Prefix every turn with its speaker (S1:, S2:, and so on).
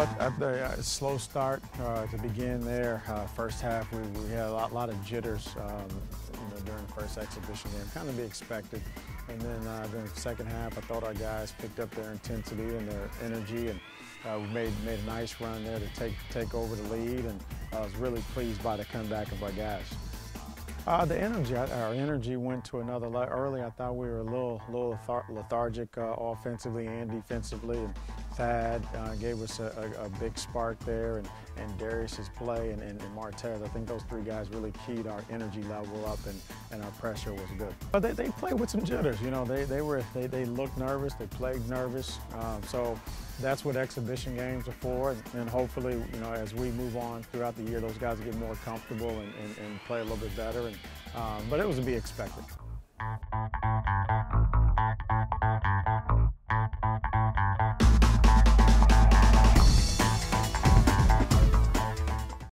S1: at the uh, slow start uh, to begin there, uh, first half we, we had a lot, lot of jitters um, you know, during the first exhibition game, kind of be expected. And then uh, during the second half, I thought our guys picked up their intensity and their energy, and uh, we made made a nice run there to take take over the lead. And I was really pleased by the comeback of our guys. Uh, the energy, our energy went to another level. Early, I thought we were a little, little lethargic uh, offensively and defensively. And Thad uh, gave us a, a, a, big spark there, and, and Darius's play and, and, and, Martez. I think those three guys really keyed our energy level up, and, and our pressure was good. But they, they played with some jitters. You know, they, they were they, they looked nervous, they played nervous. Um, so that's what exhibition games are for, and, hopefully, you know, as we move on throughout the year, those guys get more comfortable and, and, and play a little bit better. And, um, but it was to be expected.